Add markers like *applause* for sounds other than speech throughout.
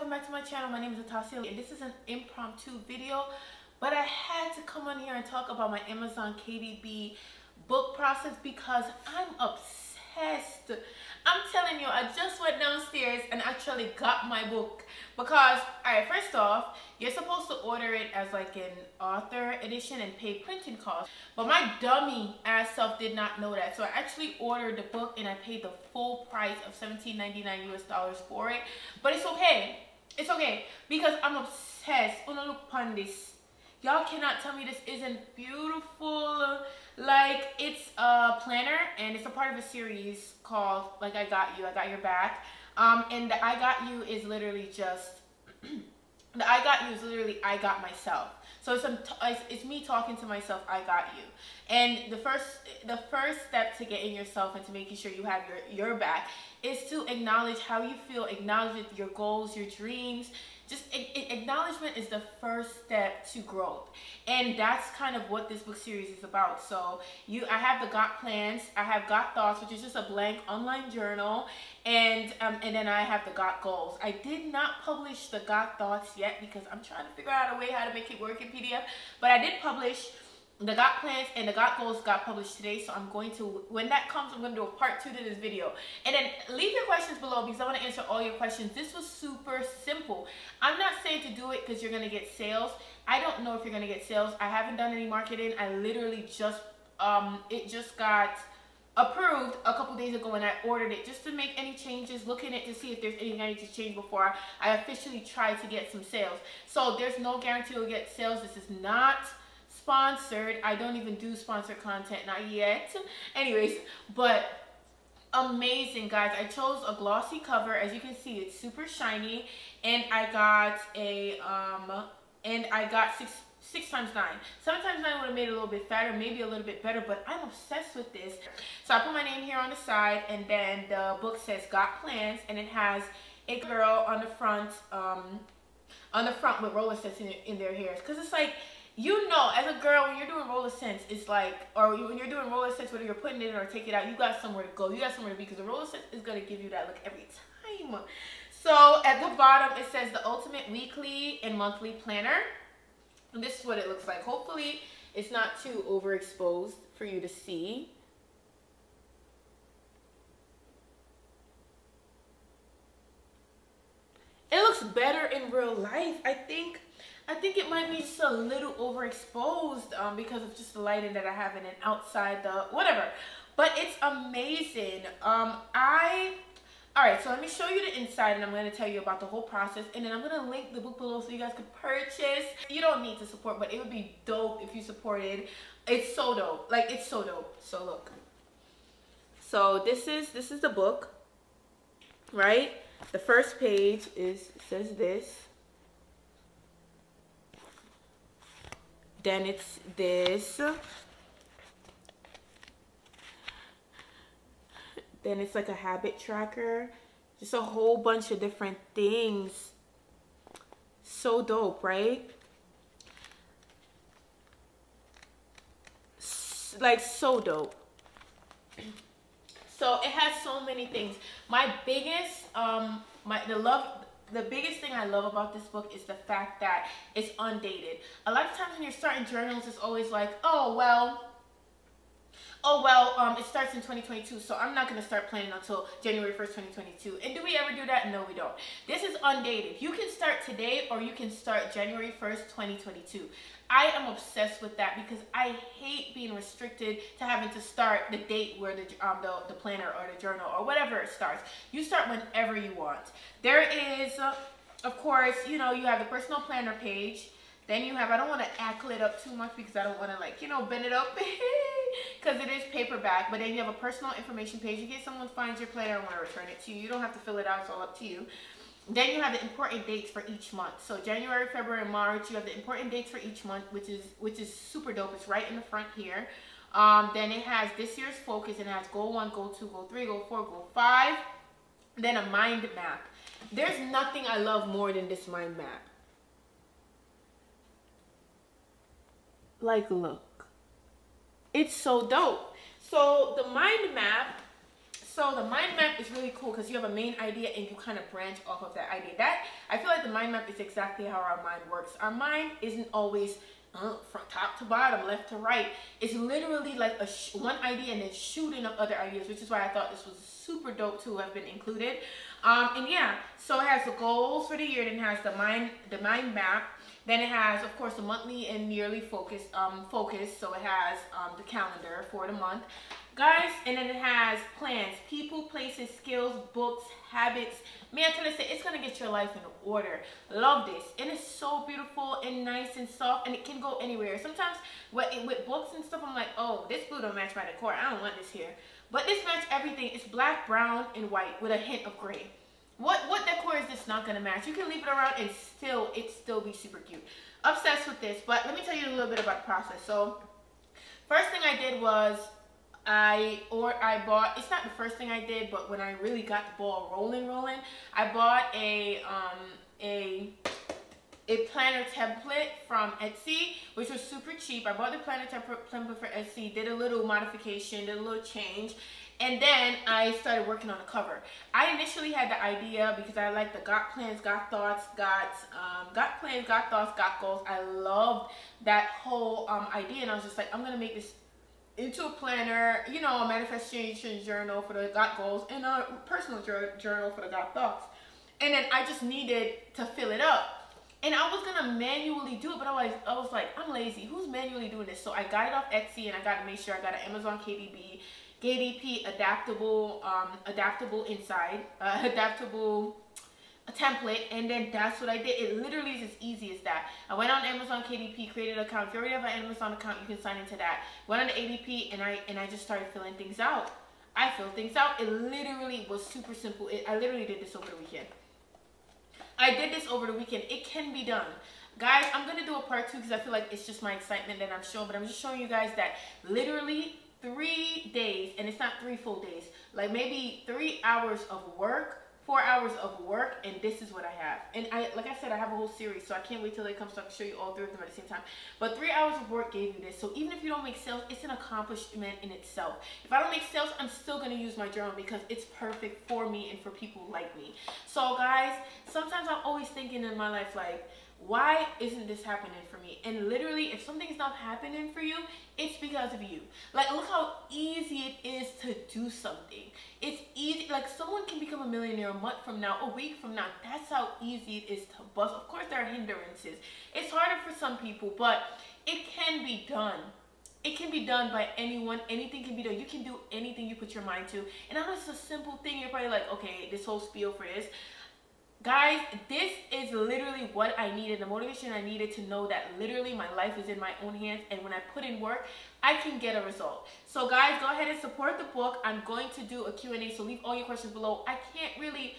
welcome back to my channel. My name is Natasia and this is an impromptu video, but I had to come on here and talk about my Amazon KDP book process because I'm obsessed. I'm telling you, I just went downstairs and actually got my book because, alright, first off, you're supposed to order it as like an author edition and pay printing costs. But my dummy ass self did not know that. So I actually ordered the book and I paid the full price of 17.99 US dollars for it. But it's okay. It's okay because I'm obsessed. No, look upon this. Y'all cannot tell me this isn't beautiful. Like it's a planner and it's a part of a series called like I Got You, I Got Your Back. Um, and the I Got You is literally just *clears throat* the I got you is literally I got myself. So it's, it's, me talking to myself. I got you. And the first the first step to getting yourself and to making sure you have your your back is to acknowledge how you feel, acknowledge your goals, your dreams, just acknowledgement is the first step to growth. And that's kind of what this book series is about. So you i have the got plans i have got thoughts which is just a blank online journal and um, and then i have the got goals. I did not publish the got thoughts yet because i'm trying to figure out a way how to make it work in pdf but i did publish the got plans and the got goals got published today so i'm going to when that comes i'm going to do a part two to this video. And then leave your questions below because i want to answer all your questions. This was super simple. I'm not saying to do it because you're going to get sales. I don't know if you're going to get sales. I haven't done any marketing. I literally just um it just got approved a couple days ago and I ordered it just to make any changes, looking at it to see if there's anything I need to change before I officially try to get some sales. So there's no guarantee you'll get sales. This is not sponsored. I don't even do sponsored content, not yet. Anyways, but amazing guys. I chose a glossy cover. As you can see it's super shiny. And i got a um and i got six six times nine. Seven times nine would have made it a little bit fatter maybe a little bit better but i'm obsessed with this. So i put my name here on the side and then the book says got plans and it has a girl on the front um on the front with roller sets in, in their hairs. Because it's like you know, as a girl, when you're doing roller sets, it's like, or when you're doing roller sets, whether you're putting it in or take it out, you got somewhere to go. You got somewhere to be because the roller sets is going to give you that look every time. So at the bottom, it says the ultimate weekly and monthly planner. And this is what it looks like. Hopefully, it's not too overexposed for you to see. It looks better in real life. I think I think it might be just a little overexposed um, because of just the lighting that I have in and outside the whatever. But it's amazing. Um, I all right, so let me show you the inside and I'm going to tell you about the whole process and then I'm going to link the book below so you guys could purchase. You don't need to support, but it would be dope if you supported. It's so dope. Like, it's so dope. So look. So this is, this is the book, right? The first page is, says this. Then it's this. Then it's like a habit tracker. Just a whole bunch of different things. So dope, right? Like so dope. So it has so many things. My biggest, um, my the love the biggest thing I love about this book is the fact that it's undated. A lot of times when you're starting journals, it's always like, oh, well, oh, well, um, it starts in 2022, so I'm not going to start planning until January 1st, 2022. And do we ever do that? No, we don't. This is undated. You can start today or you can start January 1st, 2022. I am obsessed with that because I hate being restricted to having to start the date where the, um, the, the planner or the journal or whatever it starts. You start whenever you want. There is, of course, you know, you have the personal planner page. Then you have, I don't want to ackle it up too much because I don't want to like, you know, bend it up *laughs* because it is paperback. But then you have a personal information page in case someone finds your planner and want to return it to you. You don't have to fill it out. It's all up to you. Then you have the important dates for each month. So January, February, March, you have the important dates for each month, which is which is super dope. It's right in the front here. Um, then it has this year's focus and it has goal one, goal two, goal three, goal four, goal five. Then a mind map. There's nothing I love more than this mind map. Like, look. It's so dope. So the mind map So the mind map is really cool because you have a main idea and you kind of branch off of that idea. That I feel like the mind map is exactly how our mind works. Our mind isn't always uh, from top to bottom, left to right. It's literally like a one idea and then shooting up other ideas, which is why I thought this was super dope to have been included. Um, and yeah, so it has the goals for the year, then it has the mind, the mind map. Then it has, of course, the monthly and yearly focus, um, focus. So it has um, the calendar for the month. Guys, and then it has plans, people, places, skills, books, habits. Man, I tell you, it's going to get your life in order. Love this. And it's so beautiful and nice and soft, and it can go anywhere. Sometimes with, with books and stuff, I'm like, oh, this blue don't match my decor. I don't want this here. But this match everything. It's black, brown, and white with a hint of gray. What what decor is this not gonna match? You can leave it around and still it still be super cute. Obsessed with this, but let me tell you a little bit about the process. So first thing I did was I or I bought it's not the first thing I did, but when I really got the ball rolling rolling, I bought a um a a planner template from Etsy, which was super cheap. I bought the planner template for Etsy, did a little modification, did a little change, and then I started working on the cover. I initially had the idea because I like the got plans, got thoughts, got um, got plans, got thoughts, got goals. I loved that whole um, idea, and I was just like, I'm gonna make this into a planner, you know, a manifestation journal for the got goals, and a personal journal for the got thoughts. And then I just needed to fill it up and I was gonna manually do it, but I was I was like, I'm lazy. Who's manually doing this? So I got it off Etsy and I got to make sure I got an Amazon KDP, KDP adaptable, um, adaptable inside, uh, *laughs* adaptable template and then that's what I did. It literally is as easy as that. I went on Amazon KDP, created an account. If you already have an Amazon account, you can sign into that. Went on the KDP and I and I just started filling things out. I filled things out. It literally was super simple. It, I literally did this over the weekend. I did this over the weekend. It can be done. Guys, I'm going to do a part two because I feel like it's just my excitement that I'm showing. But I'm just showing you guys that literally three days, and it's not three full days, like maybe three hours of work four hours of work and this is what I have. And I, like I said, I have a whole series, so I can't wait till they come so I can show you all three of them at the same time. But three hours of work gave me this. So even if you don't make sales, it's an accomplishment in itself. If I don't make sales, I'm still to use my journal because it's perfect for me and for people like me. So guys, sometimes I'm always thinking in my life like, why isn't this happening for me? And literally, if something's not happening for you, it's because of you. Like, look how easy it is to do something. It's easy. Like, someone can become a millionaire a month from now, a week from now. That's how easy it is to bust. Of course, there are hindrances. It's harder for some people, but it can be done. It can be done by anyone. Anything can be done. You can do anything you put your mind to. And I know it's a simple thing. You're probably like, okay, this whole spiel for this. Guys, this is literally what I needed, the motivation I needed to know that literally my life is in my own hands and when I put in work, I can get a result. So guys, go ahead and support the book. I'm going to do a Q&A, so leave all your questions below. I can't really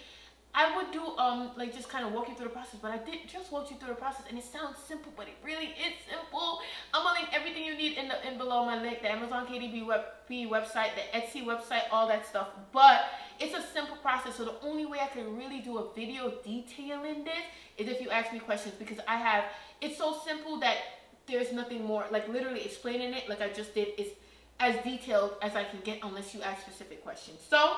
I would do um like just kind of walk you through the process, but I did just walk you through the process, and it sounds simple, but it really is simple. I'm gonna link everything you need in the in below my link, the Amazon KDP web, website, the Etsy website, all that stuff. But it's a simple process, so the only way I can really do a video detailing this is if you ask me questions because I have it's so simple that there's nothing more like literally explaining it like I just did is as detailed as I can get unless you ask specific questions. So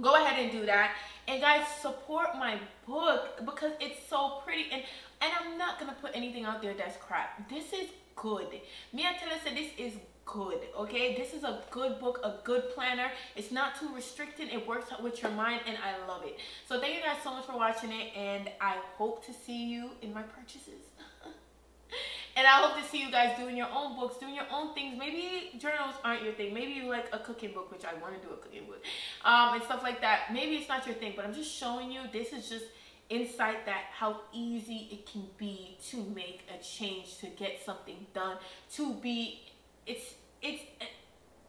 go ahead and do that. And guys support my book because it's so pretty and and i'm not gonna put anything out there that's crap. This is good. And Taylor said this is good okay this is a good book a good planner it's not too restricting it works with your mind and i love it so thank you guys so much for watching it and i hope to see you in my purchases *laughs* and I hope to see you guys doing your own books, doing your own things. Maybe journals aren't your thing. Maybe you like a cooking book, which I want to do a cooking book, um, and stuff like that. Maybe it's not your thing, but I'm just showing you. This is just insight that how easy it can be to make a change, to get something done, to be. It's it's uh,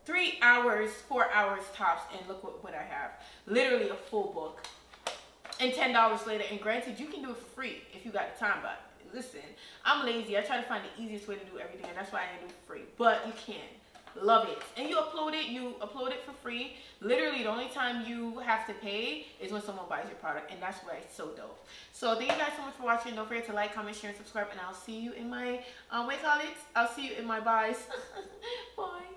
three hours, four hours tops, and look what, what I have. Literally a full book. And $10 later, and granted, you can do it for free if you got the time, but listen, I'm lazy. I try to find the easiest way to do everything, and that's why I do it for free. But you can. Love it. And you upload it, you upload it for free. Literally, the only time you have to pay is when someone buys your product, and that's why it's so dope. So thank you guys so much for watching. Don't forget to like, comment, share, and subscribe, and I'll see you in my, um, wait, call it? I'll see you in my buys. *laughs* Bye.